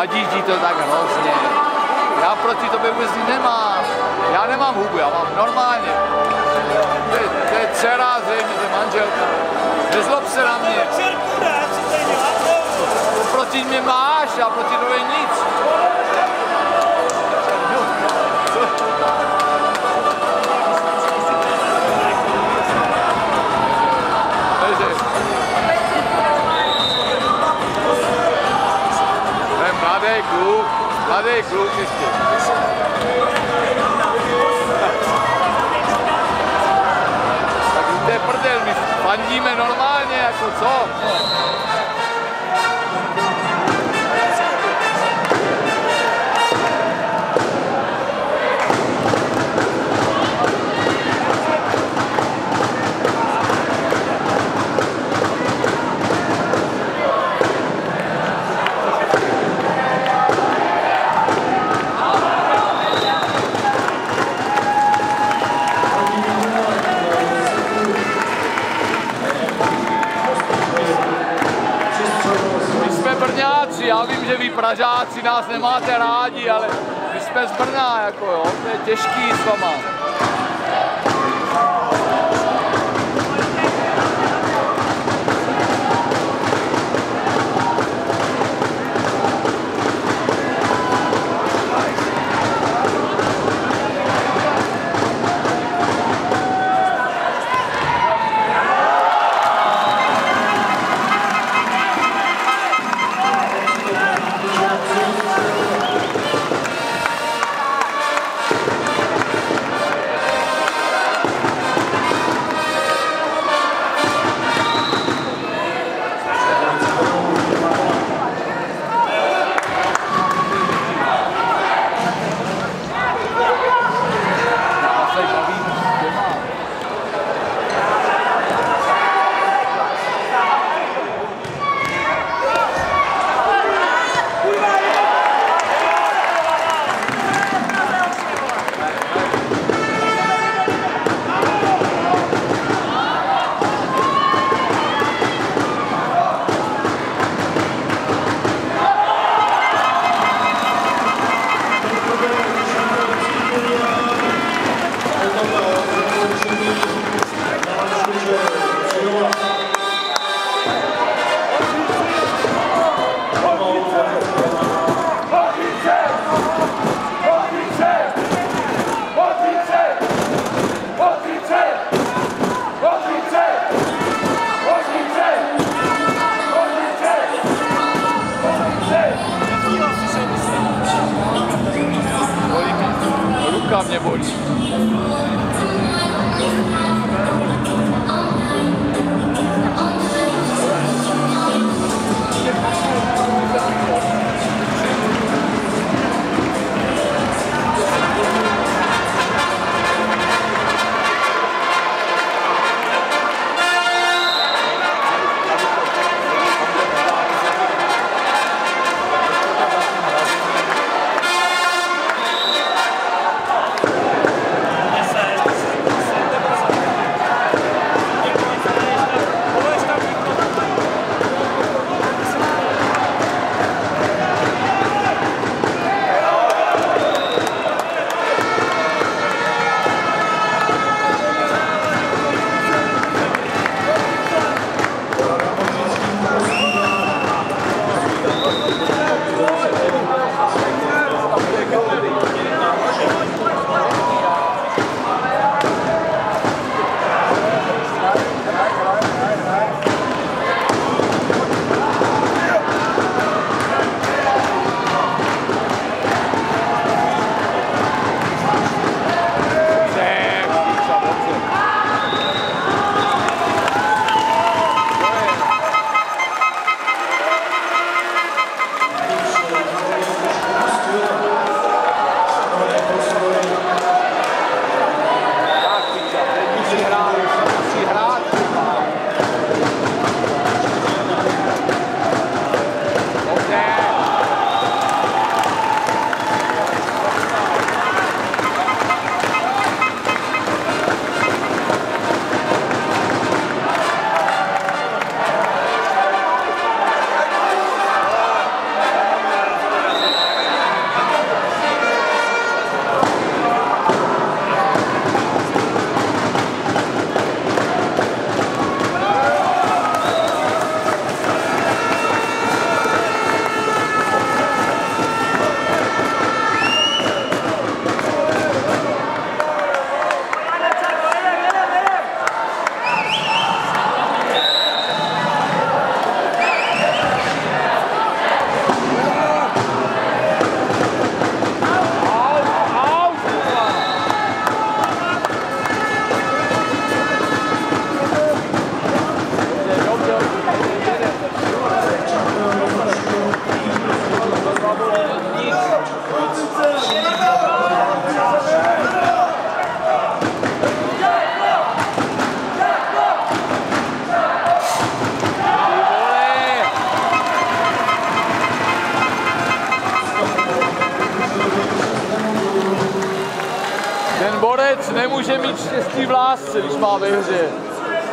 vadí ti to tak hrozně. Já proti tobě vůbec nemám. Já nemám hubu, já mám normálně. To je, to je dcera, zřejmě, to je manželka. Nezlob se na mě. Proti mě máš, a proti tobě nic. Mladý kluk ještě. Tak to je prdel, my fandíme normálně, jako co? My vy Pražáci nás nemáte rádi, ale my jsme z Brna, jako jo, to je těžký s vama.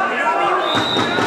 Amém.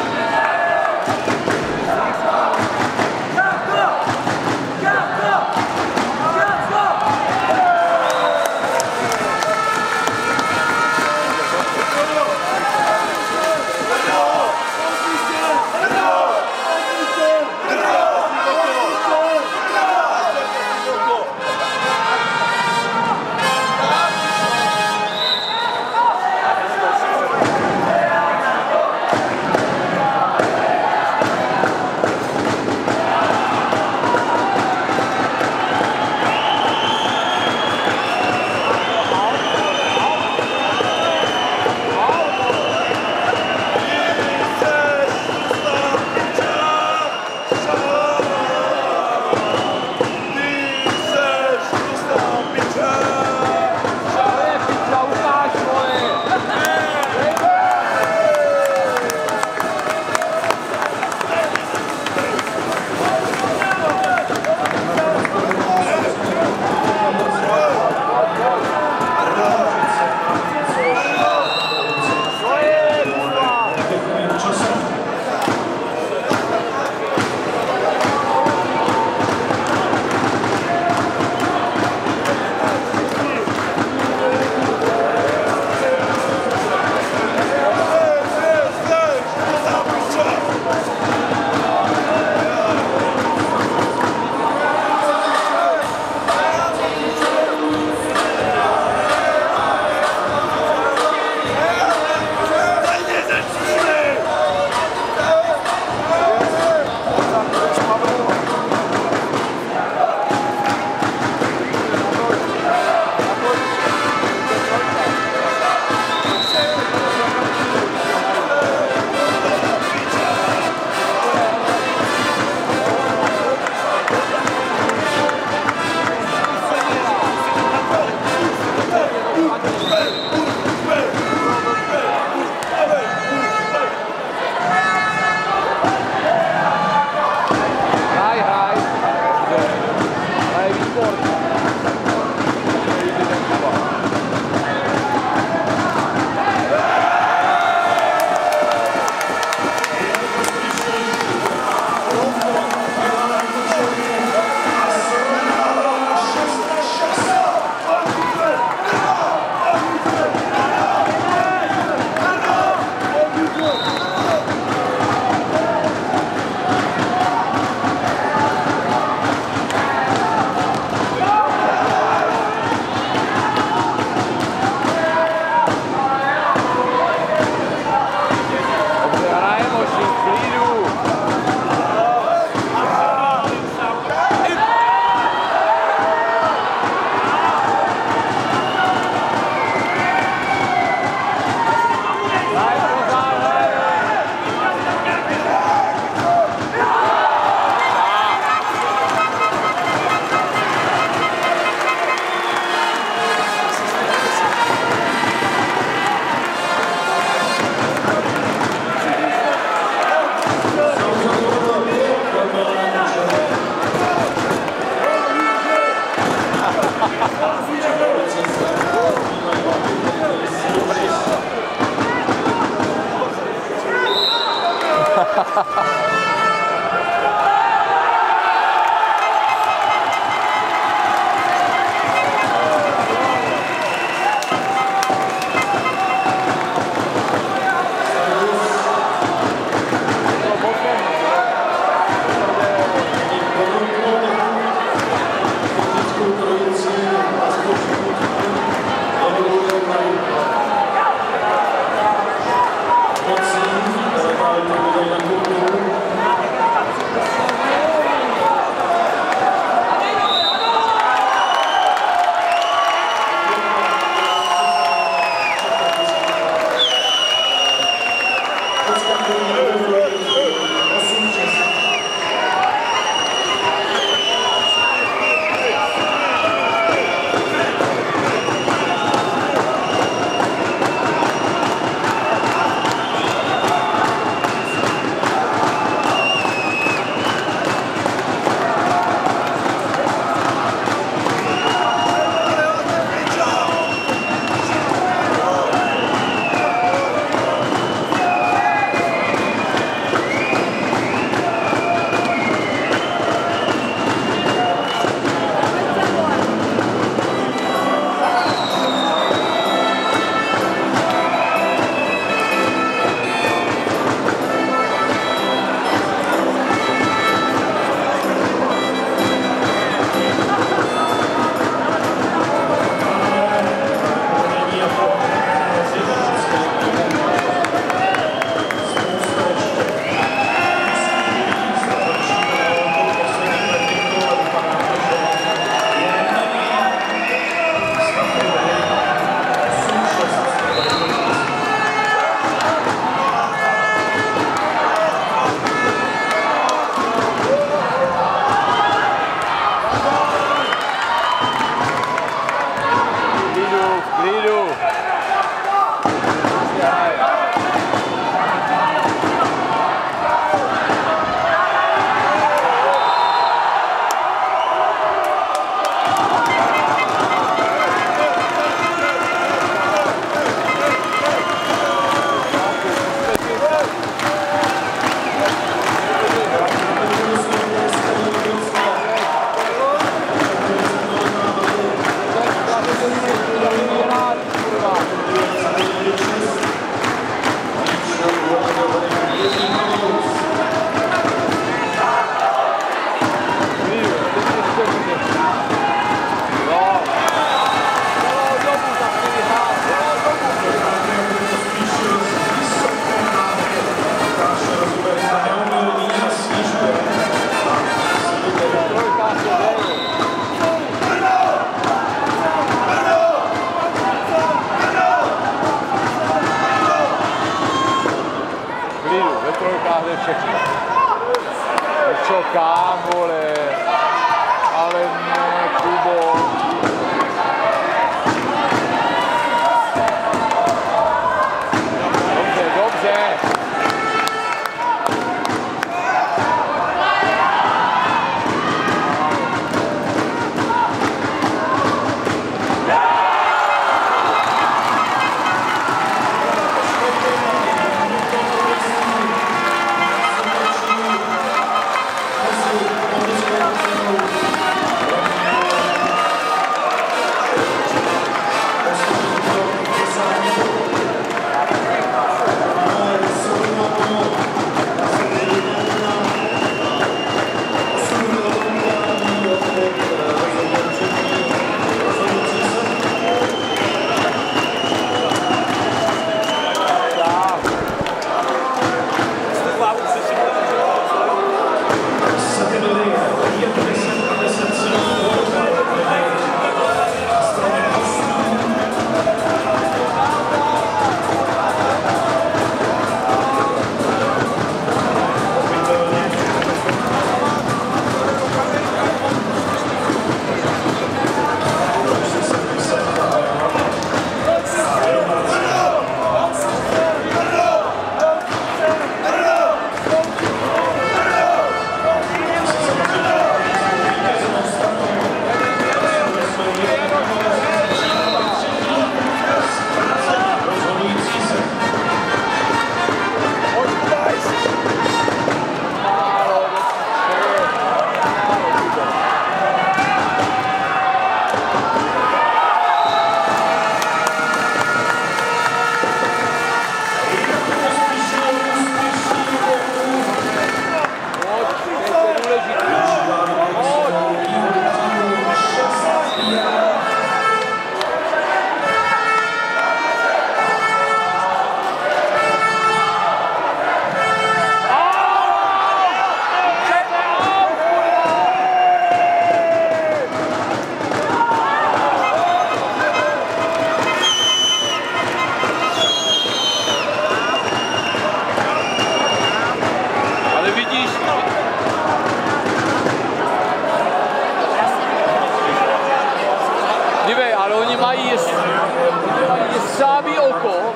Sábí oko,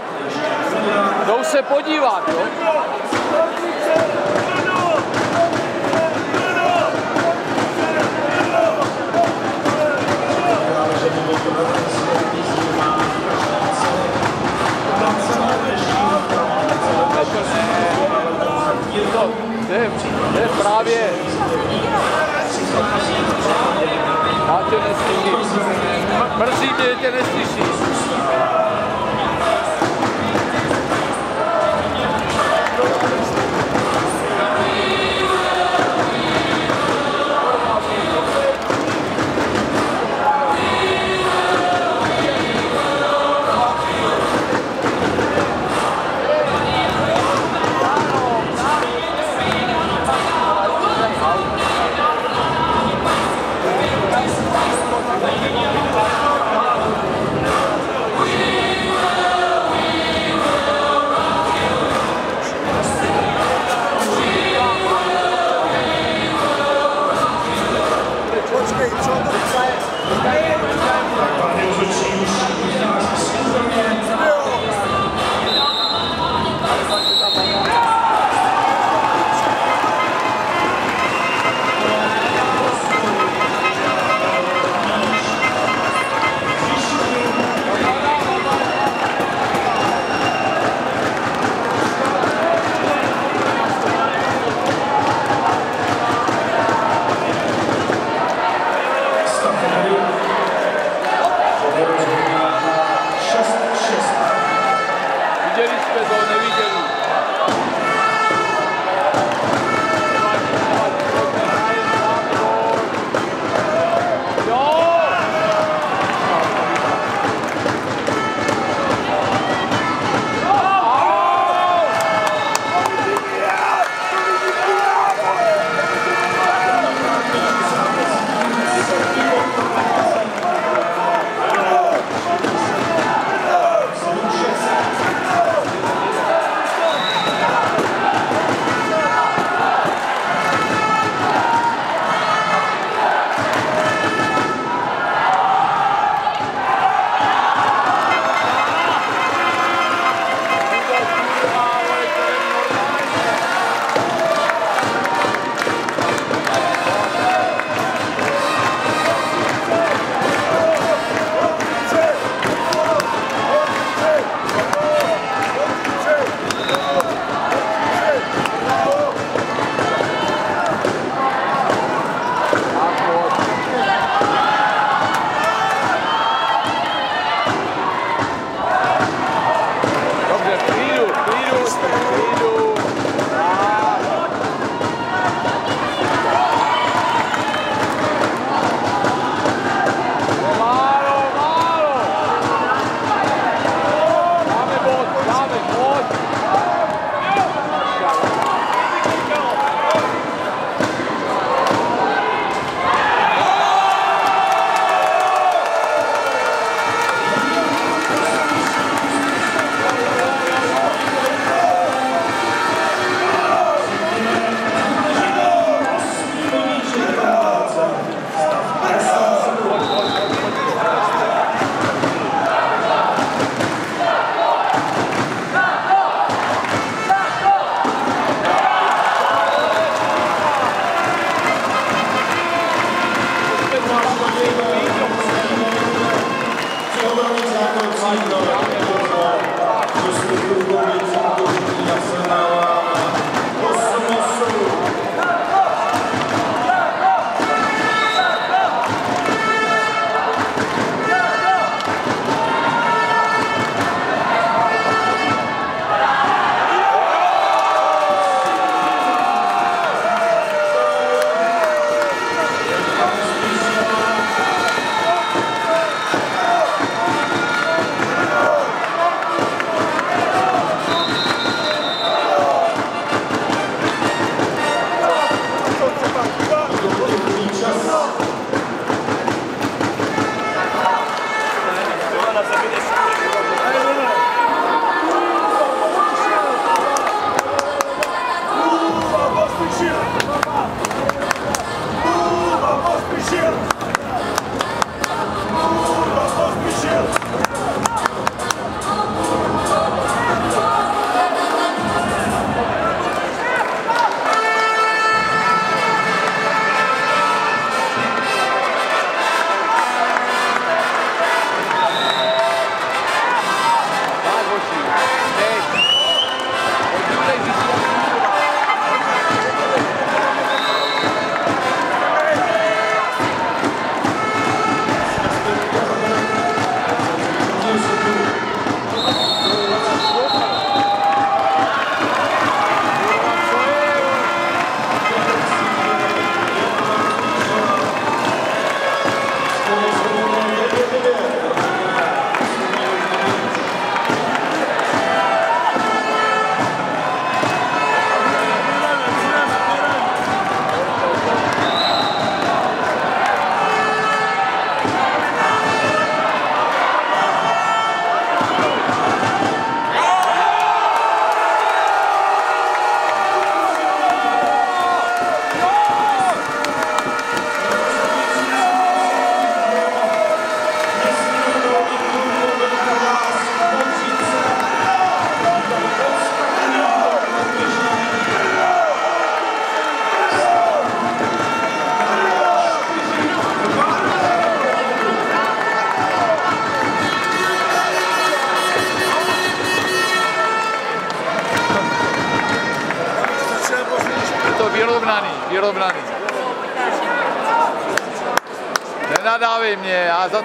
jdou se podívat, jo? To, je, to je právě... Já tě neslyším. Mrzí mě, tě neslyším.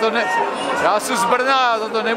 To ne... Já jsem z Brna, za to nemůžu.